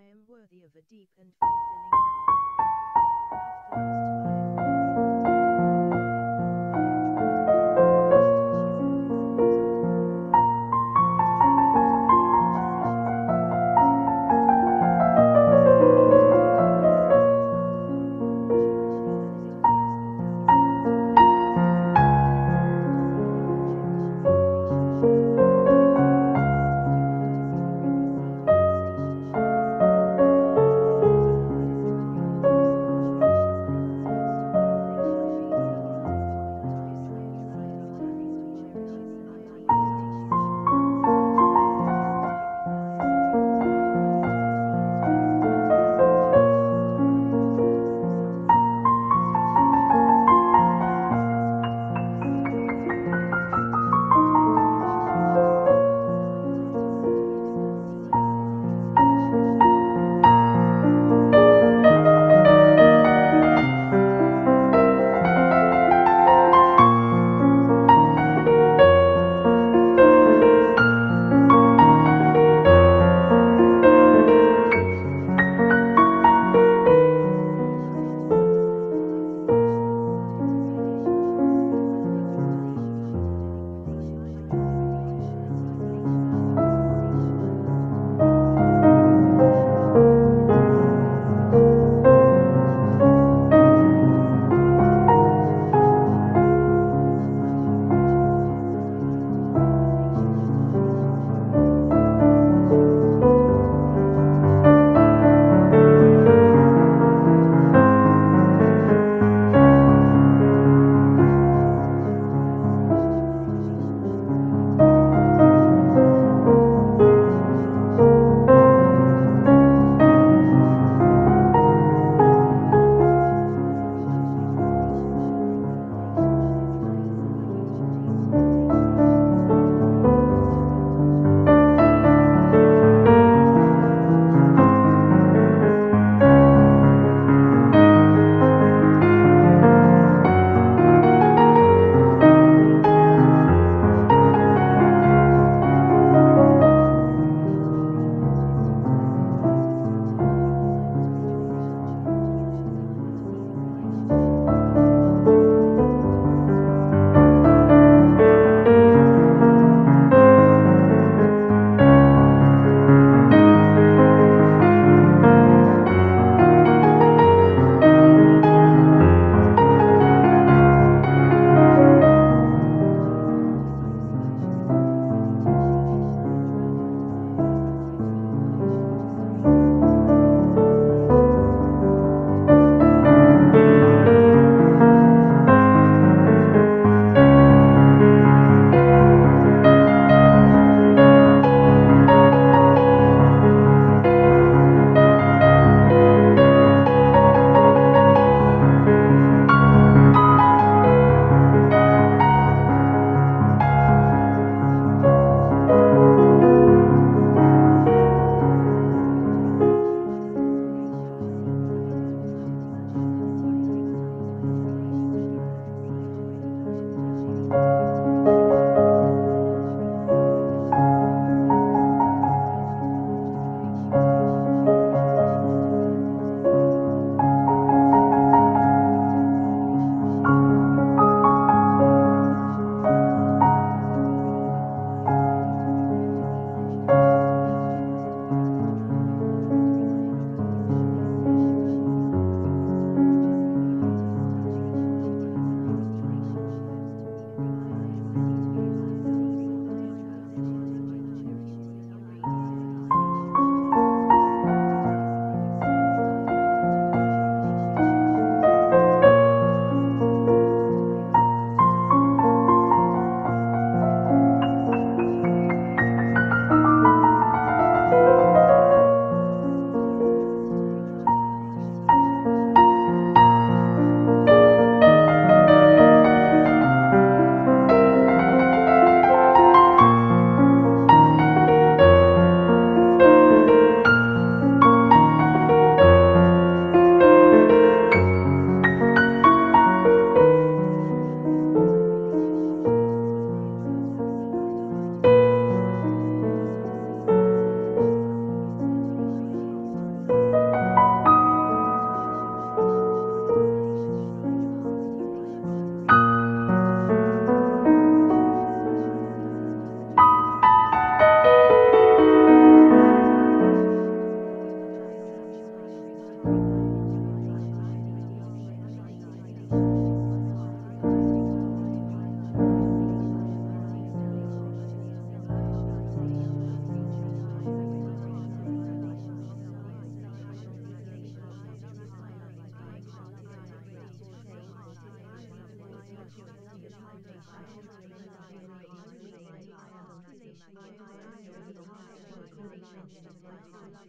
I am worthy of a deep and fulfilling. Love